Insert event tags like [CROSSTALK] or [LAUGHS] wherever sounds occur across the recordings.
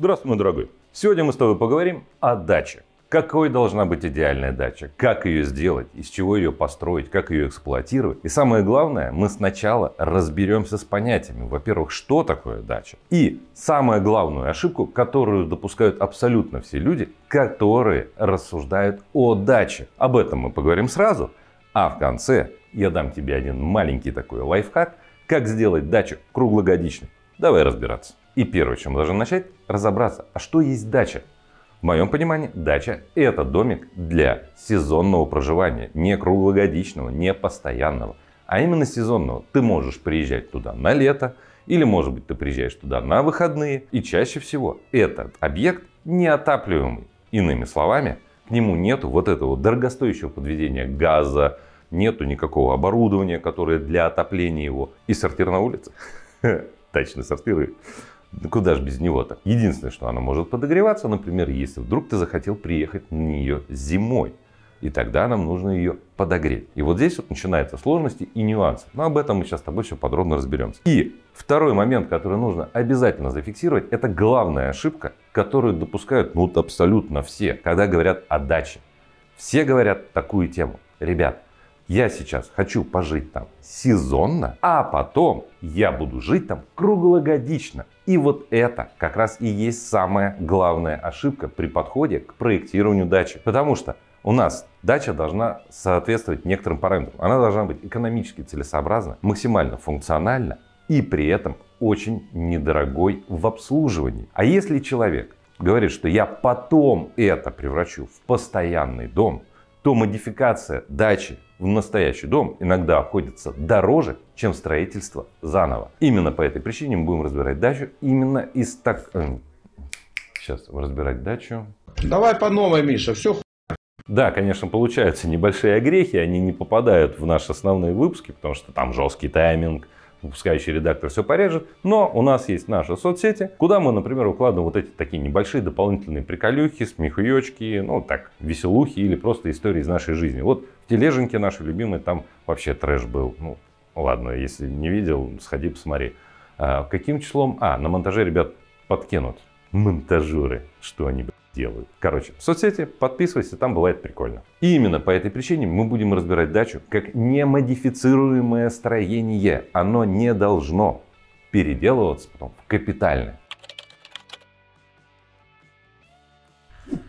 Здравствуй, мой дорогой. Сегодня мы с тобой поговорим о даче. Какой должна быть идеальная дача? Как ее сделать? Из чего ее построить? Как ее эксплуатировать? И самое главное, мы сначала разберемся с понятиями. Во-первых, что такое дача? И самую главную ошибку, которую допускают абсолютно все люди, которые рассуждают о даче. Об этом мы поговорим сразу. А в конце я дам тебе один маленький такой лайфхак, как сделать дачу круглогодичной. Давай разбираться. И первое, чем мы должны начать, разобраться, а что есть дача? В моем понимании, дача – это домик для сезонного проживания, не круглогодичного, не постоянного, а именно сезонного. Ты можешь приезжать туда на лето, или, может быть, ты приезжаешь туда на выходные, и чаще всего этот объект неотапливаемый. Иными словами, к нему нету вот этого дорогостоящего подведения газа, нету никакого оборудования, которое для отопления его. И сортир на улице. [LAUGHS] Дачный сортир да куда же без него-то? Единственное, что она может подогреваться, например, если вдруг ты захотел приехать на нее зимой. И тогда нам нужно ее подогреть. И вот здесь вот начинаются сложности и нюансы. Но об этом мы сейчас с тобой все подробно разберемся. И второй момент, который нужно обязательно зафиксировать, это главная ошибка, которую допускают ну, абсолютно все, когда говорят о даче. Все говорят такую тему. Ребят, я сейчас хочу пожить там сезонно, а потом я буду жить там круглогодично. И вот это как раз и есть самая главная ошибка при подходе к проектированию дачи. Потому что у нас дача должна соответствовать некоторым параметрам. Она должна быть экономически целесообразна, максимально функциональна и при этом очень недорогой в обслуживании. А если человек говорит, что я потом это превращу в постоянный дом, то модификация дачи в настоящий дом иногда обходится дороже, чем строительство заново. Именно по этой причине мы будем разбирать дачу именно из так... Сейчас разбирать дачу. Давай по новой, Миша, все да, конечно, получаются небольшие огрехи, они не попадают в наши основные выпуски, потому что там жесткий тайминг, выпускающий редактор все порежет. Но у нас есть наши соцсети, куда мы, например, укладываем вот эти такие небольшие дополнительные приколюхи, смехуечки, ну так, веселухи или просто истории из нашей жизни. Вот в тележеньке нашей любимой там вообще трэш был. Ну, ладно, если не видел, сходи посмотри. А, каким числом? А, на монтаже ребят подкинут. Монтажеры, что они, делают. Короче, в соцсети подписывайся, там бывает прикольно. И именно по этой причине мы будем разбирать дачу как немодифицируемое строение. Оно не должно переделываться потом в капитальное.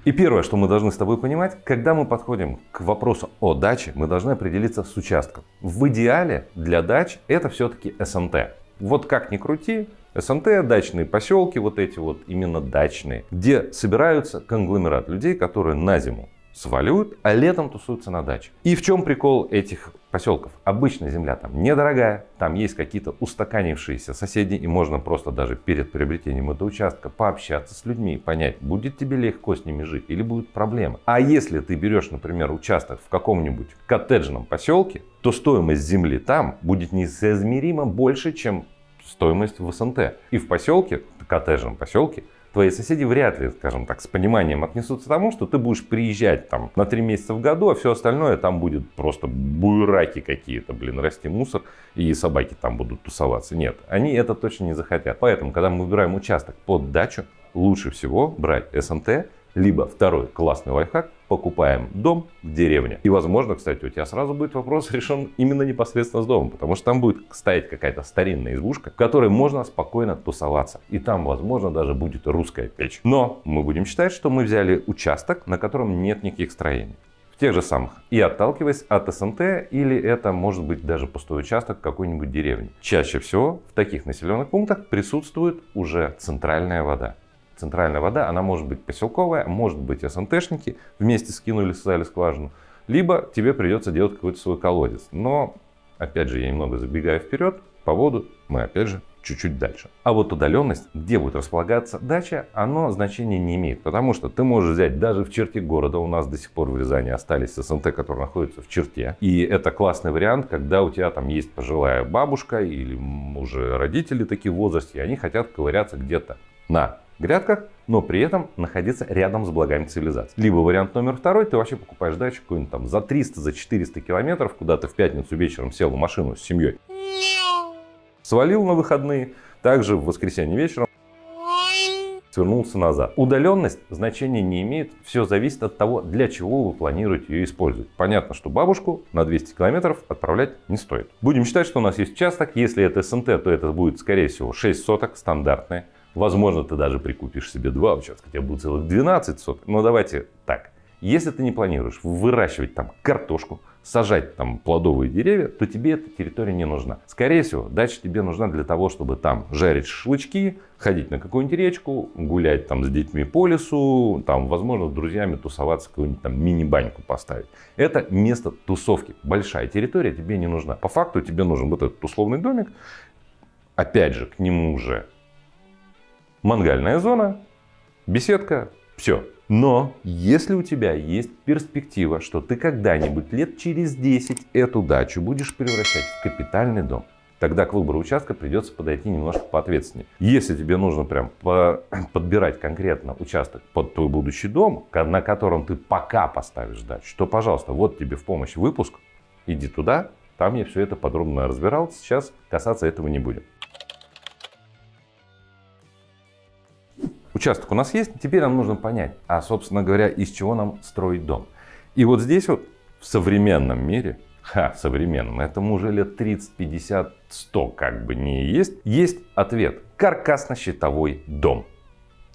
И первое, что мы должны с тобой понимать, когда мы подходим к вопросу о даче, мы должны определиться с участком. В идеале для дач это все-таки СНТ. Вот как ни крути, СНТ, дачные поселки, вот эти вот именно дачные, где собираются конгломерат людей, которые на зиму сваливают, а летом тусуются на даче. И в чем прикол этих поселков? Обычно земля там недорогая, там есть какие-то устаканившиеся соседи, и можно просто даже перед приобретением этого участка пообщаться с людьми понять, будет тебе легко с ними жить или будут проблемы. А если ты берешь, например, участок в каком-нибудь коттеджном поселке, то стоимость земли там будет несоизмеримо больше, чем стоимость в СНТ. И в поселке, коттеджном поселке, твои соседи вряд ли, скажем так, с пониманием отнесутся к тому, что ты будешь приезжать там на три месяца в году, а все остальное там будет просто буйраки какие-то, блин, расти мусор, и собаки там будут тусоваться. Нет, они это точно не захотят. Поэтому, когда мы выбираем участок под дачу, лучше всего брать СНТ, либо второй классный лайфхак, покупаем дом в деревне. И возможно, кстати, у тебя сразу будет вопрос [LAUGHS] решен именно непосредственно с домом, потому что там будет стоять какая-то старинная избушка, в которой можно спокойно тусоваться. И там, возможно, даже будет русская печь. Но мы будем считать, что мы взяли участок, на котором нет никаких строений В тех же самых. И отталкиваясь от СНТ, или это может быть даже пустой участок какой-нибудь деревни. Чаще всего в таких населенных пунктах присутствует уже центральная вода центральная вода, она может быть поселковая, может быть СНТшники вместе скинули, связали скважину, либо тебе придется делать какой-то свой колодец. Но, опять же, я немного забегаю вперед, по воду мы, опять же, чуть-чуть дальше. А вот удаленность, где будет располагаться дача, оно значения не имеет. Потому что ты можешь взять даже в черте города, у нас до сих пор в Рязани остались СНТ, которые находятся в черте. И это классный вариант, когда у тебя там есть пожилая бабушка или уже родители такие в возрасте, и они хотят ковыряться где-то на грядках, но при этом находиться рядом с благами цивилизации. Либо вариант номер второй, ты вообще покупаешь дачу какую-нибудь там за 300, за 400 километров, куда ты в пятницу вечером сел в машину с семьей, свалил на выходные, также в воскресенье вечером свернулся назад. Удаленность значения не имеет, все зависит от того, для чего вы планируете ее использовать. Понятно, что бабушку на 200 километров отправлять не стоит. Будем считать, что у нас есть участок, если это СНТ, то это будет скорее всего 6 соток стандартные. Возможно, ты даже прикупишь себе два участка, у тебя будет целых 12 соток. Но давайте так. Если ты не планируешь выращивать там картошку, сажать там плодовые деревья, то тебе эта территория не нужна. Скорее всего, дача тебе нужна для того, чтобы там жарить шашлычки, ходить на какую-нибудь речку, гулять там с детьми по лесу, там, возможно, с друзьями тусоваться, какую-нибудь там мини-баньку поставить. Это место тусовки. Большая территория тебе не нужна. По факту тебе нужен вот этот условный домик. Опять же, к нему же мангальная зона, беседка, все. Но если у тебя есть перспектива, что ты когда-нибудь лет через 10 эту дачу будешь превращать в капитальный дом, тогда к выбору участка придется подойти немножко поответственнее. Если тебе нужно прям по [CLEARS THROAT] подбирать конкретно участок под твой будущий дом, на котором ты пока поставишь дачу, то, пожалуйста, вот тебе в помощь выпуск, иди туда, там я все это подробно разбирал, сейчас касаться этого не будем. Участок у нас есть, теперь нам нужно понять, а, собственно говоря, из чего нам строить дом. И вот здесь вот в современном мире, ха, современном, этому уже лет 30, 50, 100 как бы не есть, есть ответ. Каркасно-щитовой дом.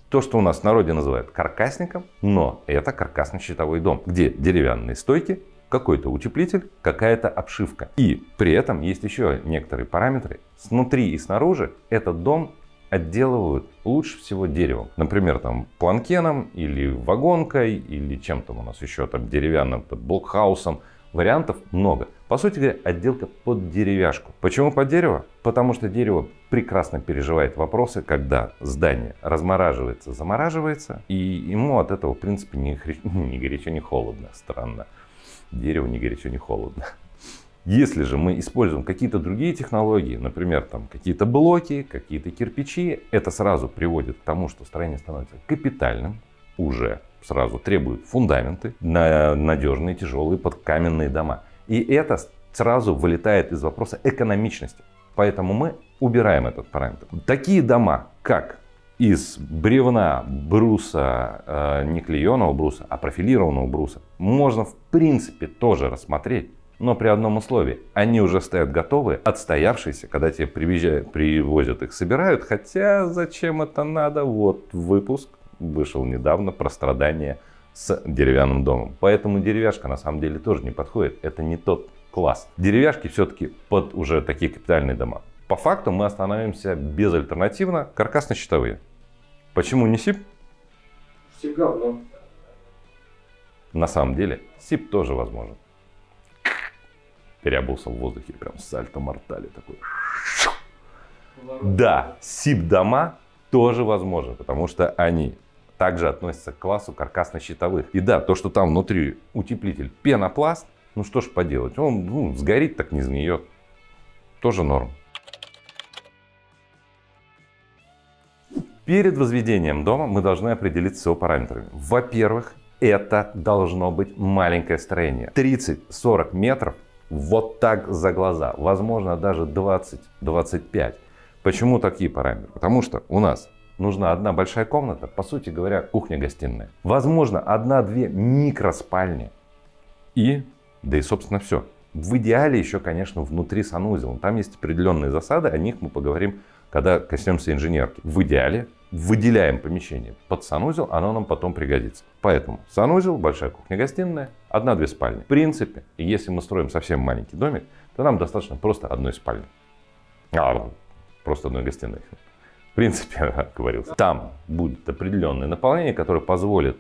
То, что у нас в народе называют каркасником, но это каркасно-щитовой дом, где деревянные стойки, какой-то утеплитель, какая-то обшивка. И при этом есть еще некоторые параметры. Снутри и снаружи этот дом отделывают лучше всего деревом. Например, там планкеном или вагонкой, или чем-то у нас еще там деревянным там, блокхаусом. Вариантов много. По сути говоря, отделка под деревяшку. Почему под дерево? Потому что дерево прекрасно переживает вопросы, когда здание размораживается, замораживается, и ему от этого, в принципе, ни, [LAUGHS] ни горячо, ни холодно. Странно. Дерево ни горячо, ни холодно. Если же мы используем какие-то другие технологии, например, там какие-то блоки, какие-то кирпичи, это сразу приводит к тому, что строение становится капитальным, уже сразу требует фундаменты, надежные, тяжелые, подкаменные дома. И это сразу вылетает из вопроса экономичности. Поэтому мы убираем этот параметр. Такие дома, как из бревна, бруса, э, не клееного бруса, а профилированного бруса, можно в принципе тоже рассмотреть но при одном условии. Они уже стоят готовые, отстоявшиеся, когда тебе привезят, привозят их, собирают. Хотя зачем это надо? Вот выпуск вышел недавно про страдания с деревянным домом. Поэтому деревяшка на самом деле тоже не подходит. Это не тот класс. Деревяшки все-таки под уже такие капитальные дома. По факту мы остановимся безальтернативно каркасно-щитовые. Почему не СИП? СИП говно. На самом деле СИП тоже возможен переобулся в воздухе, прям сальто мортали такой. Да, СИП-дома тоже возможно, потому что они также относятся к классу каркасно-щитовых. И да, то, что там внутри утеплитель пенопласт, ну что ж поделать, он ну, сгорит, так не сгниет. Тоже норм. Перед возведением дома мы должны определиться с его параметрами. Во-первых, это должно быть маленькое строение. 30-40 метров вот так за глаза, возможно даже 20-25. Почему такие параметры? Потому что у нас нужна одна большая комната, по сути говоря, кухня-гостиная. Возможно, одна-две микроспальни. И, да и собственно все. В идеале еще, конечно, внутри санузел. Там есть определенные засады, о них мы поговорим, когда коснемся инженерки. В идеале выделяем помещение под санузел, оно нам потом пригодится. Поэтому санузел, большая кухня-гостиная, одна-две спальни. В принципе, если мы строим совсем маленький домик, то нам достаточно просто одной спальни. А, просто одной гостиной. В принципе, [LAUGHS] оговорился. Там будет определенное наполнение, которое позволит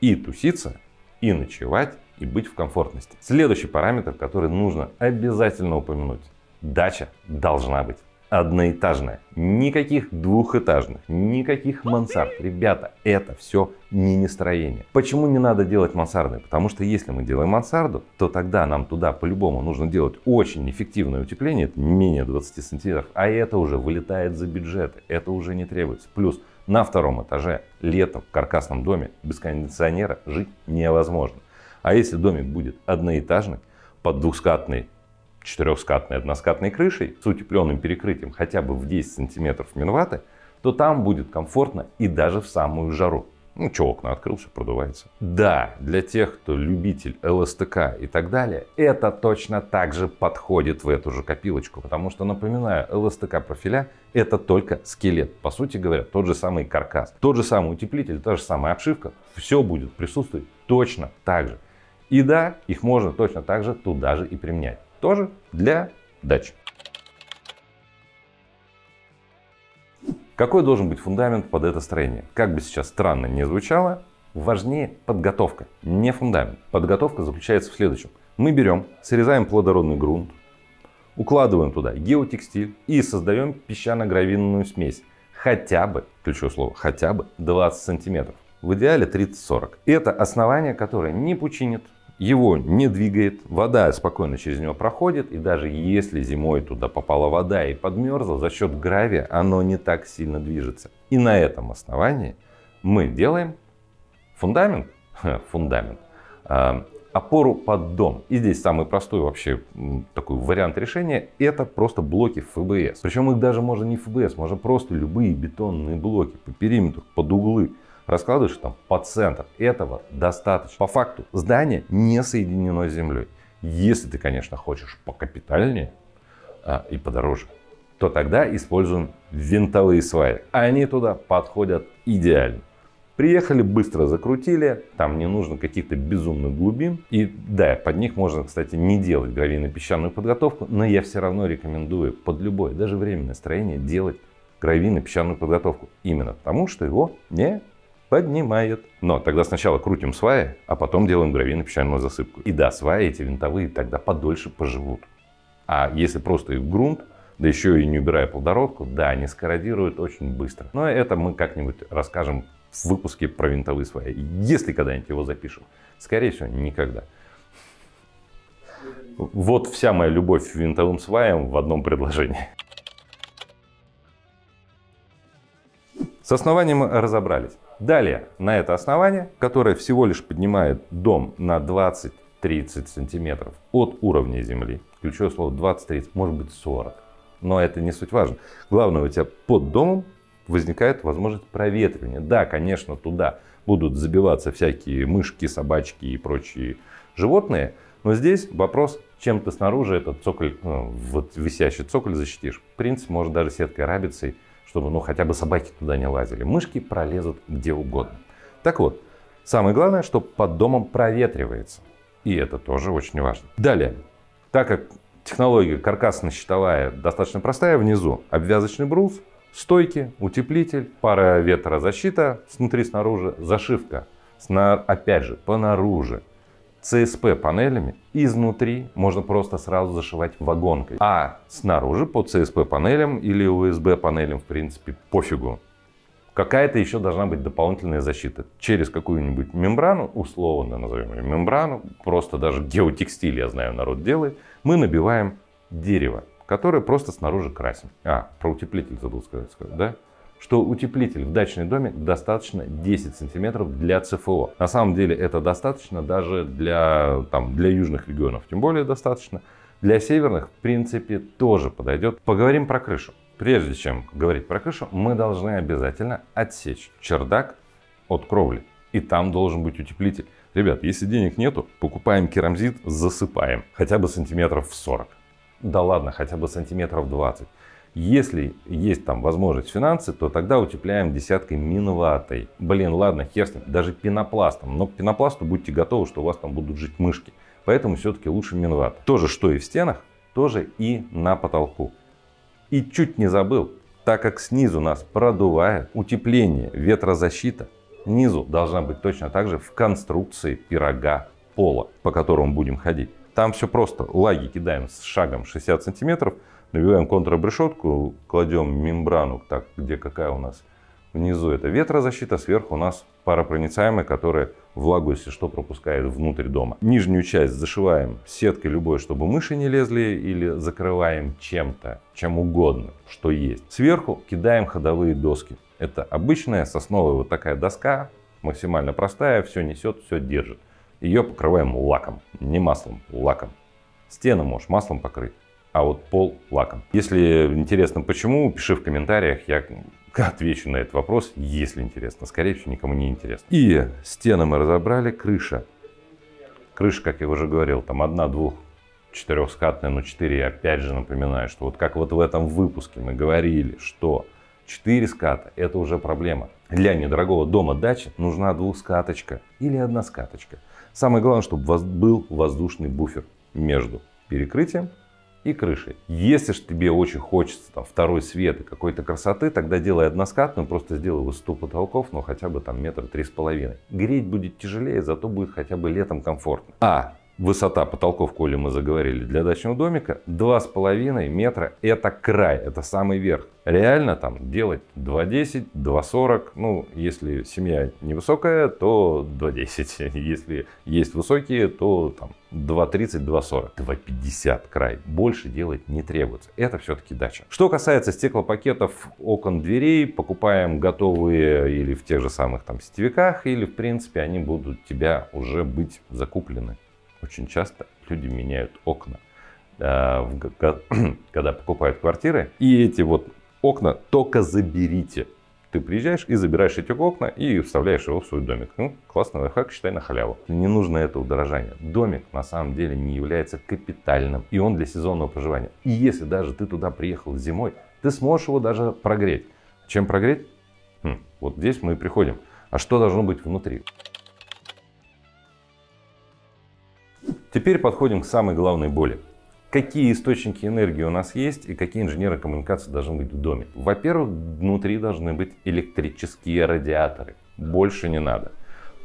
и туситься, и ночевать, и быть в комфортности. Следующий параметр, который нужно обязательно упомянуть. Дача должна быть одноэтажная. Никаких двухэтажных, никаких мансард. Ребята, это все мини-строение. Почему не надо делать мансарды? Потому что если мы делаем мансарду, то тогда нам туда по-любому нужно делать очень эффективное утепление, это менее 20 сантиметров, а это уже вылетает за бюджеты, это уже не требуется. Плюс на втором этаже летом в каркасном доме без кондиционера жить невозможно. А если домик будет одноэтажный, под двухскатный четырехскатной односкатной крышей с утепленным перекрытием хотя бы в 10 сантиметров минваты, то там будет комфортно и даже в самую жару. Ну, что, окна открыл, все продувается. Да, для тех, кто любитель ЛСТК и так далее, это точно так же подходит в эту же копилочку. Потому что, напоминаю, ЛСТК профиля это только скелет. По сути говоря, тот же самый каркас, тот же самый утеплитель, та же самая обшивка. Все будет присутствовать точно так же. И да, их можно точно так же туда же и применять. Тоже для дач. Какой должен быть фундамент под это строение? Как бы сейчас странно не звучало, важнее подготовка, не фундамент. Подготовка заключается в следующем. Мы берем, срезаем плодородный грунт, укладываем туда геотекстиль и создаем песчано-гравийную смесь. Хотя бы, ключевое слово, хотя бы 20 сантиметров. В идеале 30-40. Это основание, которое не пучинит, его не двигает, вода спокойно через него проходит, и даже если зимой туда попала вода и подмерзла, за счет гравия оно не так сильно движется. И на этом основании мы делаем фундамент, фундамент, а, опору под дом. И здесь самый простой вообще такой вариант решения, это просто блоки ФБС. Причем их даже можно не ФБС, можно просто любые бетонные блоки по периметру, под углы раскладываешь там по центр. Этого достаточно. По факту здание не соединено с землей. Если ты, конечно, хочешь покапитальнее а, и подороже, то тогда используем винтовые сваи. Они туда подходят идеально. Приехали, быстро закрутили, там не нужно каких-то безумных глубин. И да, под них можно, кстати, не делать гравийно-песчаную подготовку, но я все равно рекомендую под любое, даже временное строение, делать гравийно-песчаную подготовку. Именно потому, что его не поднимает. Но тогда сначала крутим сваи, а потом делаем гравийно-песчаную засыпку. И да, сваи эти винтовые тогда подольше поживут. А если просто их в грунт, да еще и не убирая плодородку, да, они скорродируют очень быстро. Но это мы как-нибудь расскажем в выпуске про винтовые сваи. Если когда-нибудь его запишем. Скорее всего, никогда. Вот вся моя любовь к винтовым сваям в одном предложении. С основанием разобрались. Далее, на это основание, которое всего лишь поднимает дом на 20-30 сантиметров от уровня земли, ключевое слово 20-30, может быть 40, но это не суть важно. Главное, у тебя под домом возникает возможность проветривания. Да, конечно, туда будут забиваться всякие мышки, собачки и прочие животные, но здесь вопрос, чем ты снаружи этот цоколь, ну, вот висящий цоколь защитишь. В принципе, может даже сеткой рабицей чтобы ну, хотя бы собаки туда не лазили. Мышки пролезут где угодно. Так вот, самое главное, что под домом проветривается. И это тоже очень важно. Далее, так как технология каркасно-щитовая достаточно простая, внизу обвязочный брус, стойки, утеплитель, пара ветрозащита снутри, снаружи, зашивка, опять же, понаружи, CSP панелями изнутри можно просто сразу зашивать вагонкой. А снаружи по CSP панелям или USB панелям в принципе пофигу. Какая-то еще должна быть дополнительная защита. Через какую-нибудь мембрану, условно назовем ее мембрану, просто даже геотекстиль, я знаю, народ делает, мы набиваем дерево, которое просто снаружи красим. А, про утеплитель забыл сказать, да? Что утеплитель в дачный домик достаточно 10 сантиметров для ЦФО. На самом деле это достаточно даже для, там, для южных регионов, тем более достаточно. Для северных, в принципе, тоже подойдет. Поговорим про крышу. Прежде чем говорить про крышу, мы должны обязательно отсечь чердак от кровли. И там должен быть утеплитель. Ребят, если денег нету, покупаем керамзит, засыпаем. Хотя бы сантиметров в 40. Да ладно, хотя бы сантиметров 20. Если есть там возможность финансы, то тогда утепляем десяткой миноватой. Блин, ладно, хер с ним, даже пенопластом. Но к пенопласту будьте готовы, что у вас там будут жить мышки. Поэтому все-таки лучше миноват. Тоже что и в стенах, тоже и на потолку. И чуть не забыл, так как снизу нас продувает утепление, ветрозащита, снизу должна быть точно так же в конструкции пирога пола, по которому будем ходить. Там все просто. Лаги кидаем с шагом 60 сантиметров, Набиваем контробрешетку, кладем мембрану, так, где какая у нас внизу это ветрозащита, сверху у нас паропроницаемая, которая влагу, если что, пропускает внутрь дома. Нижнюю часть зашиваем сеткой любой, чтобы мыши не лезли, или закрываем чем-то, чем угодно, что есть. Сверху кидаем ходовые доски. Это обычная сосновая вот такая доска, максимально простая, все несет, все держит. Ее покрываем лаком, не маслом, лаком. Стены можешь маслом покрыть а вот пол лаком. Если интересно почему, пиши в комментариях, я отвечу на этот вопрос, если интересно. Скорее всего, никому не интересно. И стены мы разобрали, крыша. Крыша, как я уже говорил, там одна, двух, четырехскатная, но четыре, я опять же напоминаю, что вот как вот в этом выпуске мы говорили, что четыре ската – это уже проблема. Для недорогого дома дачи нужна двухскаточка или одна скаточка. Самое главное, чтобы был воздушный буфер между перекрытием и крышей. Если же тебе очень хочется там, второй свет и какой-то красоты, тогда делай односкатную, просто сделай высоту потолков, ну хотя бы там метр три с половиной. Греть будет тяжелее, зато будет хотя бы летом комфортно. А высота потолков, коли мы заговорили, для дачного домика 2,5 метра – это край, это самый верх. Реально там делать 2,10, 2,40, ну, если семья невысокая, то 2,10, [LAUGHS] если есть высокие, то там 2,30, 2,40, 2,50 край. Больше делать не требуется. Это все-таки дача. Что касается стеклопакетов, окон, дверей, покупаем готовые или в тех же самых там сетевиках, или в принципе они будут у тебя уже быть закуплены очень часто люди меняют окна, э, [CLEARS THROAT] когда покупают квартиры. И эти вот окна только заберите. Ты приезжаешь и забираешь эти окна и вставляешь его в свой домик. Ну, классный лайфхак, считай на халяву. Не нужно это удорожание. Домик на самом деле не является капитальным. И он для сезонного проживания. И если даже ты туда приехал зимой, ты сможешь его даже прогреть. Чем прогреть? Хм, вот здесь мы и приходим. А что должно быть внутри? Теперь подходим к самой главной боли. Какие источники энергии у нас есть и какие инженеры коммуникации должны быть в доме? Во-первых, внутри должны быть электрические радиаторы. Больше не надо.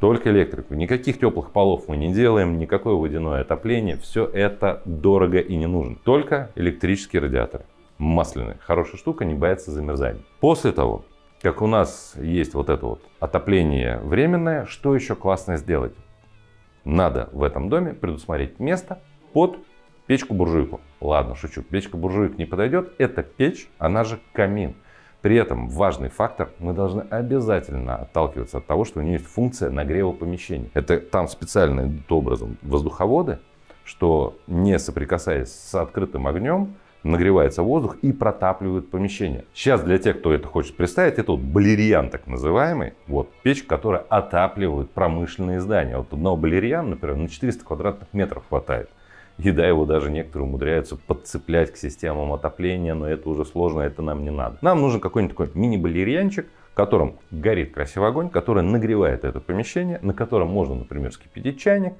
Только электрику. Никаких теплых полов мы не делаем, никакое водяное отопление. Все это дорого и не нужно. Только электрические радиаторы. Масляные. Хорошая штука, не боятся замерзания. После того, как у нас есть вот это вот отопление временное, что еще классно сделать? Надо в этом доме предусмотреть место под печку-буржуйку. Ладно, шучу, печка-буржуйка не подойдет. Это печь, она же камин. При этом важный фактор, мы должны обязательно отталкиваться от того, что у нее есть функция нагрева помещения. Это там специально образом воздуховоды, что не соприкасаясь с открытым огнем, нагревается воздух и протапливает помещение. Сейчас для тех, кто это хочет представить, это вот балериан так называемый, вот печь, которая отапливает промышленные здания. Вот одного балериана, например, на 400 квадратных метров хватает. И да, его даже некоторые умудряются подцеплять к системам отопления, но это уже сложно, это нам не надо. Нам нужен какой-нибудь такой мини-балерьянчик, в котором горит красивый огонь, который нагревает это помещение, на котором можно, например, скипятить чайник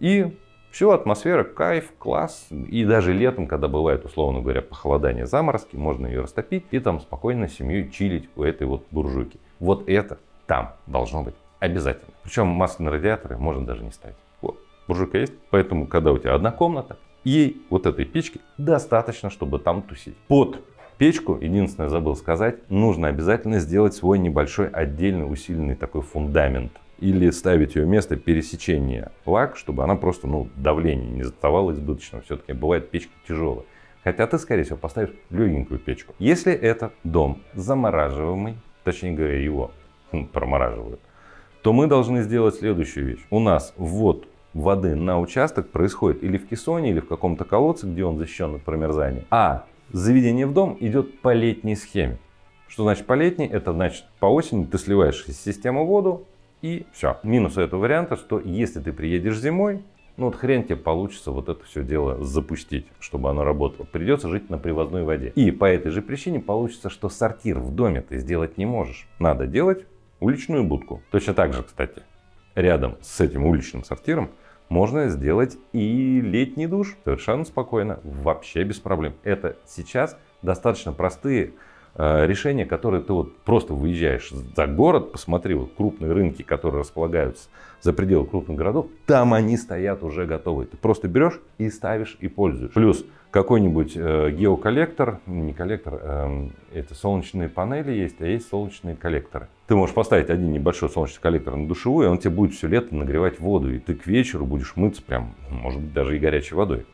и все, атмосфера, кайф, класс. И даже летом, когда бывает, условно говоря, похолодание, заморозки, можно ее растопить и там спокойно семьей чилить у этой вот буржуйки. Вот это там должно быть обязательно. Причем масляные радиаторы можно даже не ставить. Вот, буржуйка есть, поэтому, когда у тебя одна комната, ей вот этой печки достаточно, чтобы там тусить. Под печку, единственное забыл сказать, нужно обязательно сделать свой небольшой отдельный усиленный такой фундамент или ставить ее место пересечения лак, чтобы она просто, ну, давление не задавало избыточно. Все-таки бывает печка тяжелая. Хотя ты, скорее всего, поставишь легенькую печку. Если это дом замораживаемый, точнее говоря, его хм, промораживают, то мы должны сделать следующую вещь. У нас ввод воды на участок происходит или в кессоне, или в каком-то колодце, где он защищен от промерзания. А заведение в дом идет по летней схеме. Что значит по летней? Это значит по осени ты сливаешь из системы воду, и все. Минус этого варианта, что если ты приедешь зимой, ну вот хрен тебе получится вот это все дело запустить, чтобы оно работало. Придется жить на привозной воде. И по этой же причине получится, что сортир в доме ты сделать не можешь. Надо делать уличную будку. Точно так же, кстати, рядом с этим уличным сортиром можно сделать и летний душ совершенно спокойно, вообще без проблем. Это сейчас достаточно простые решения, которые ты вот просто выезжаешь за город, посмотри вот крупные рынки, которые располагаются за пределы крупных городов, там они стоят уже готовые. Ты просто берешь и ставишь и пользуешь. Плюс какой-нибудь э, геоколлектор, не коллектор, э, это солнечные панели есть, а есть солнечные коллекторы. Ты можешь поставить один небольшой солнечный коллектор на душевую, и он тебе будет все лето нагревать воду, и ты к вечеру будешь мыться прям, может быть, даже и горячей водой.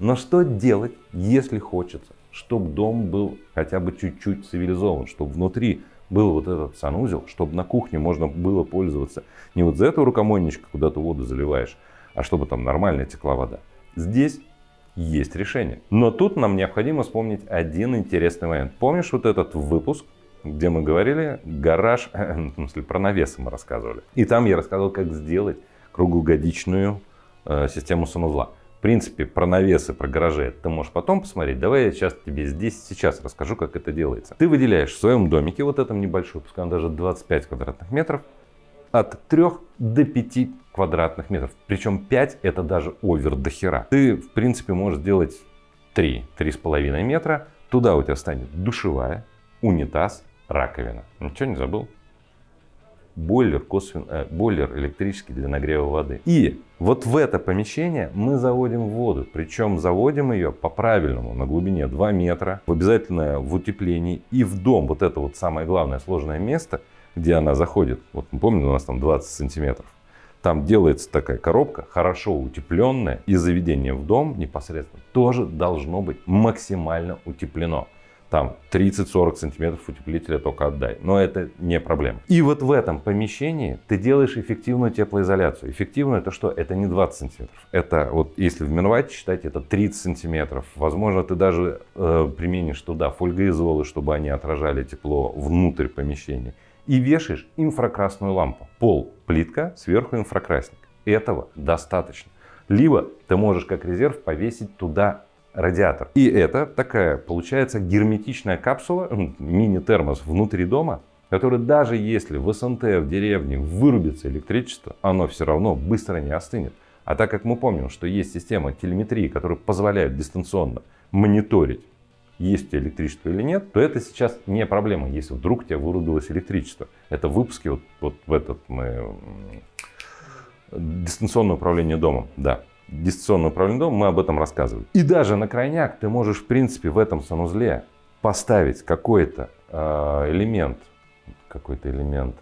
Но что делать, если хочется, чтобы дом был хотя бы чуть-чуть цивилизован, чтобы внутри был вот этот санузел, чтобы на кухне можно было пользоваться не вот за этого рукомойничка, куда ты воду заливаешь, а чтобы там нормальная текла вода. Здесь есть решение. Но тут нам необходимо вспомнить один интересный момент. Помнишь вот этот выпуск, где мы говорили гараж, [LAUGHS] в смысле про навесы мы рассказывали. И там я рассказывал, как сделать круглогодичную э, систему санузла. В принципе, про навесы, про гаражи ты можешь потом посмотреть. Давай я сейчас тебе здесь сейчас расскажу, как это делается. Ты выделяешь в своем домике, вот этом небольшой, пускай он даже 25 квадратных метров, от 3 до 5 квадратных метров. Причем 5 это даже овер до хера. Ты, в принципе, можешь сделать 3, 3,5 метра. Туда у тебя станет душевая, унитаз, раковина. Ничего не забыл? Бойлер, косвен, э, бойлер электрический для нагрева воды. И вот в это помещение мы заводим воду. Причем заводим ее по-правильному, на глубине 2 метра, в обязательно в утеплении. И в дом, вот это вот самое главное сложное место, где она заходит. Вот мы у нас там 20 сантиметров. Там делается такая коробка, хорошо утепленная, и заведение в дом непосредственно тоже должно быть максимально утеплено там 30-40 сантиметров утеплителя только отдай. Но это не проблема. И вот в этом помещении ты делаешь эффективную теплоизоляцию. Эффективную это что? Это не 20 сантиметров. Это вот если в минвате считать, это 30 сантиметров. Возможно, ты даже э, применишь туда фольгоизолы, чтобы они отражали тепло внутрь помещения. И вешаешь инфракрасную лампу. Пол плитка, сверху инфракрасник. Этого достаточно. Либо ты можешь как резерв повесить туда радиатор. И это такая, получается, герметичная капсула, мини-термос внутри дома, который даже если в СНТ в деревне вырубится электричество, оно все равно быстро не остынет. А так как мы помним, что есть система телеметрии, которая позволяет дистанционно мониторить, есть электричество или нет, то это сейчас не проблема, если вдруг у тебя вырубилось электричество. Это выпуски вот, вот в этот мы дистанционное управление домом, да дистанционное управление домом, мы об этом рассказывали. И даже на крайняк ты можешь, в принципе, в этом санузле поставить какой-то э, элемент, какой-то элемент,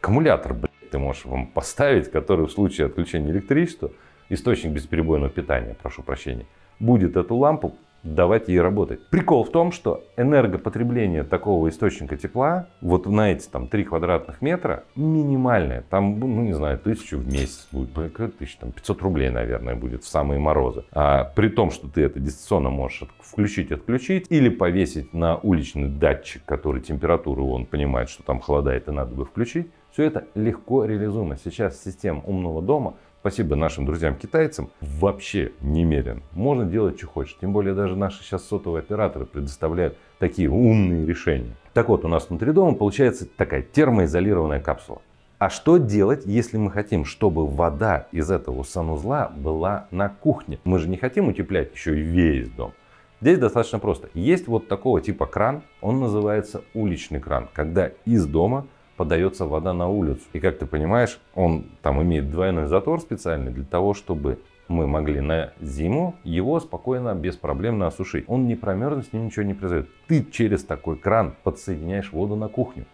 аккумулятор, блядь, ты можешь вам поставить, который в случае отключения электричества, источник бесперебойного питания, прошу прощения, будет эту лампу давать ей работать. Прикол в том, что энергопотребление такого источника тепла, вот на эти там 3 квадратных метра, минимальное. Там, ну не знаю, тысячу в месяц будет, тысяч, там 500 рублей, наверное, будет в самые морозы. А при том, что ты это дистанционно можешь включить, отключить или повесить на уличный датчик, который температуру, он понимает, что там холодает и надо бы включить. Все это легко реализуемо. Сейчас система умного дома спасибо нашим друзьям-китайцам, вообще немерен. Можно делать, что хочешь. Тем более даже наши сейчас сотовые операторы предоставляют такие умные решения. Так вот, у нас внутри дома получается такая термоизолированная капсула. А что делать, если мы хотим, чтобы вода из этого санузла была на кухне? Мы же не хотим утеплять еще и весь дом. Здесь достаточно просто. Есть вот такого типа кран, он называется уличный кран, когда из дома подается вода на улицу. И как ты понимаешь, он там имеет двойной затвор специальный для того, чтобы мы могли на зиму его спокойно, беспроблемно осушить. Он не промерзнет, с ним ничего не произойдет. Ты через такой кран подсоединяешь воду на кухню.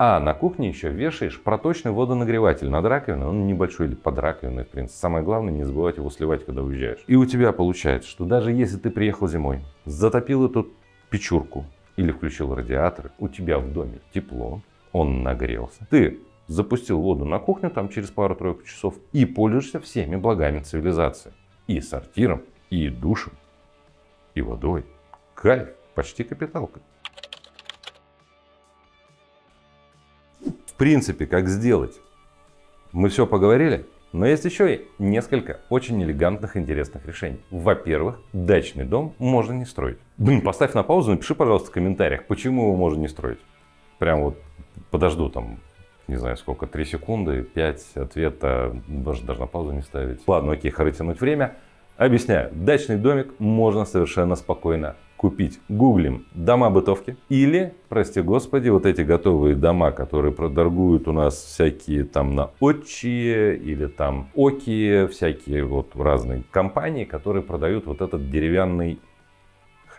А на кухне еще вешаешь проточный водонагреватель над раковиной, он небольшой или под раковиной, в принципе. Самое главное, не забывать его сливать, когда уезжаешь. И у тебя получается, что даже если ты приехал зимой, затопил эту печурку или включил радиатор, у тебя в доме тепло, он нагрелся. Ты запустил воду на кухню там через пару-тройку часов и пользуешься всеми благами цивилизации. И сортиром, и душем, и водой. Кайф, почти капиталка. В принципе, как сделать? Мы все поговорили, но есть еще и несколько очень элегантных, интересных решений. Во-первых, дачный дом можно не строить. Блин, поставь на паузу, напиши, пожалуйста, в комментариях, почему его можно не строить. Прям вот подожду там, не знаю сколько, 3 секунды, 5 ответа, даже, даже на паузу не ставить. Ладно, окей, хорошо тянуть время. Объясняю, дачный домик можно совершенно спокойно купить. Гуглим дома бытовки или, прости господи, вот эти готовые дома, которые проторгуют у нас всякие там на отчие или там оки, всякие вот разные компании, которые продают вот этот деревянный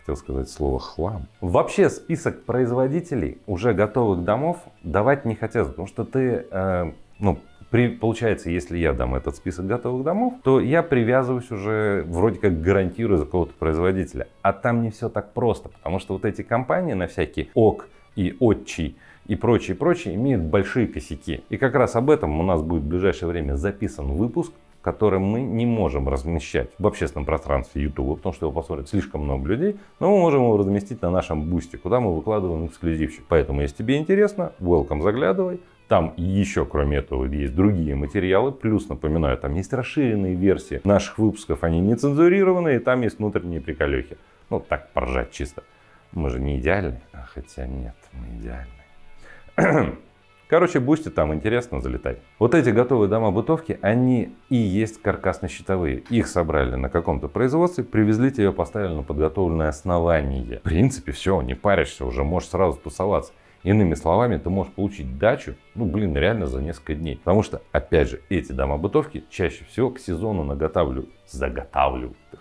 хотел сказать слово хлам. Вообще список производителей уже готовых домов давать не хотят, потому что ты, э, ну, при, получается, если я дам этот список готовых домов, то я привязываюсь уже, вроде как гарантирую за кого-то производителя. А там не все так просто, потому что вот эти компании на всякие ОК и Отчий и прочее, прочее имеют большие косяки. И как раз об этом у нас будет в ближайшее время записан выпуск который мы не можем размещать в общественном пространстве YouTube, потому что его посмотрят слишком много людей, но мы можем его разместить на нашем бусте, куда мы выкладываем эксклюзивчик. Поэтому, если тебе интересно, welcome, заглядывай. Там еще, кроме этого, есть другие материалы. Плюс, напоминаю, там есть расширенные версии наших выпусков. Они не цензурированы, и там есть внутренние приколюхи. Ну, так, поржать чисто. Мы же не идеальны. А хотя нет, мы идеальны. [CLEARS THROAT] Короче, Boosty там интересно залетать. Вот эти готовые дома бытовки, они и есть каркасно-щитовые. Их собрали на каком-то производстве, привезли тебе, поставили на подготовленное основание. В принципе, все, не паришься, уже можешь сразу тусоваться. Иными словами, ты можешь получить дачу, ну, блин, реально за несколько дней. Потому что, опять же, эти дома-бытовки чаще всего к сезону наготавливают, заготавливают их,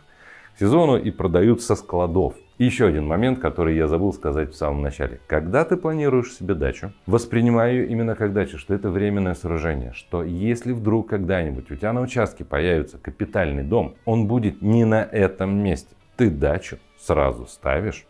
к сезону и продают со складов. Еще один момент, который я забыл сказать в самом начале. Когда ты планируешь себе дачу, воспринимай ее именно как дачу, что это временное сооружение, что если вдруг когда-нибудь у тебя на участке появится капитальный дом, он будет не на этом месте. Ты дачу сразу ставишь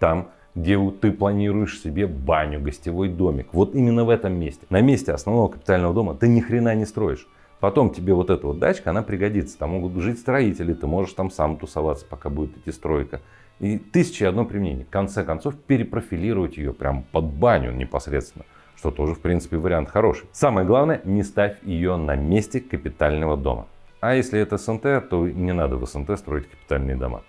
там, где ты планируешь себе баню, гостевой домик. Вот именно в этом месте. На месте основного капитального дома ты ни хрена не строишь. Потом тебе вот эта вот дачка, она пригодится. Там могут жить строители, ты можешь там сам тусоваться, пока будет идти стройка. И тысяча и одно применение. В конце концов, перепрофилировать ее прям под баню непосредственно. Что тоже, в принципе, вариант хороший. Самое главное, не ставь ее на месте капитального дома. А если это СНТ, то не надо в СНТ строить капитальные дома.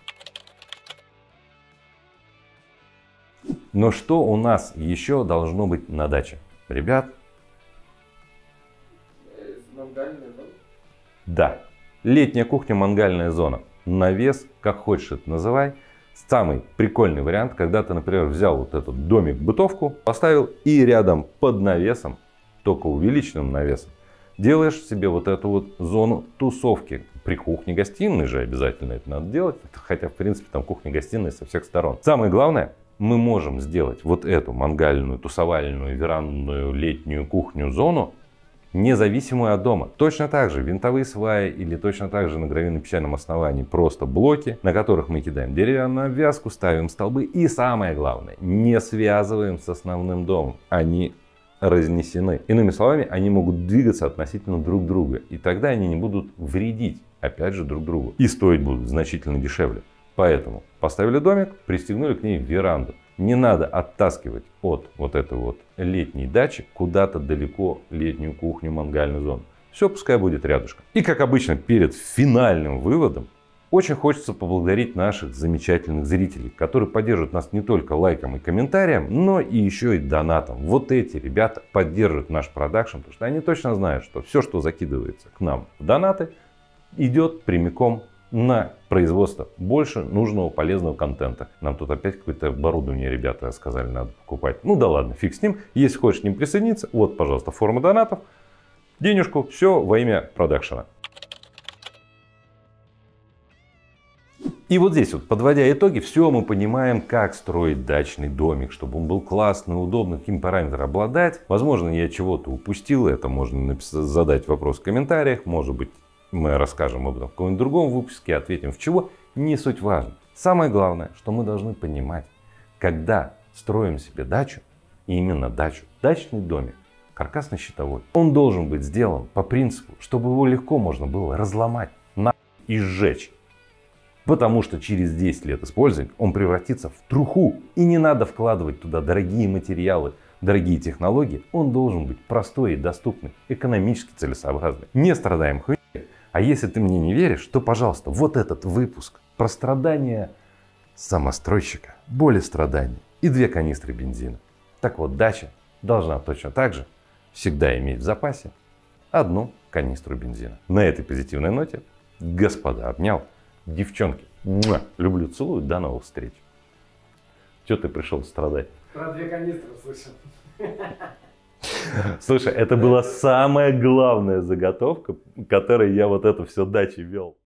Но что у нас еще должно быть на даче? Ребят? Мангальная зона? Да. Летняя кухня, мангальная зона. Навес, как хочешь это называй. Самый прикольный вариант, когда ты, например, взял вот этот домик-бытовку, поставил и рядом под навесом, только увеличенным навесом, делаешь себе вот эту вот зону тусовки. При кухне-гостиной же обязательно это надо делать, хотя, в принципе, там кухня-гостиная со всех сторон. Самое главное, мы можем сделать вот эту мангальную, тусовальную, верандную, летнюю кухню-зону независимую от дома. Точно так же винтовые сваи или точно так же на гравийно-печальном основании просто блоки, на которых мы кидаем деревянную обвязку, ставим столбы и самое главное, не связываем с основным домом. Они разнесены. Иными словами, они могут двигаться относительно друг друга, и тогда они не будут вредить, опять же, друг другу. И стоить будут значительно дешевле. Поэтому поставили домик, пристегнули к ней веранду. Не надо оттаскивать от вот этой вот летней дачи куда-то далеко летнюю кухню, мангальную зону. Все пускай будет рядышком. И как обычно перед финальным выводом очень хочется поблагодарить наших замечательных зрителей, которые поддерживают нас не только лайком и комментарием, но и еще и донатом. Вот эти ребята поддерживают наш продакшн, потому что они точно знают, что все, что закидывается к нам в донаты, идет прямиком на производство больше нужного полезного контента. Нам тут опять какое-то оборудование ребята сказали надо покупать. Ну да ладно, фиг с ним. Если хочешь к ним присоединиться, вот, пожалуйста, форма донатов. Денежку, все во имя продакшена. И вот здесь вот, подводя итоги, все мы понимаем, как строить дачный домик, чтобы он был классный, удобный, каким параметром обладать. Возможно, я чего-то упустил, это можно задать вопрос в комментариях, может быть, мы расскажем об этом в каком-нибудь другом выпуске, ответим в чего, не суть важно. Самое главное, что мы должны понимать, когда строим себе дачу, и именно дачу, дачный домик, каркасно-щитовой, он должен быть сделан по принципу, чтобы его легко можно было разломать на и сжечь. Потому что через 10 лет использования он превратится в труху. И не надо вкладывать туда дорогие материалы, дорогие технологии. Он должен быть простой и доступный, экономически целесообразный. Не страдаем хуйней. А если ты мне не веришь, то, пожалуйста, вот этот выпуск про страдания самостройщика, боли страданий и две канистры бензина. Так вот, дача должна точно так же всегда иметь в запасе одну канистру бензина. На этой позитивной ноте, господа, обнял. Девчонки, муа, люблю, целую, до новых встреч. Что ты пришел страдать? Про две канистры слышал. [LAUGHS] Слушай, это была самая главная заготовка, которой я вот это все дачи вел.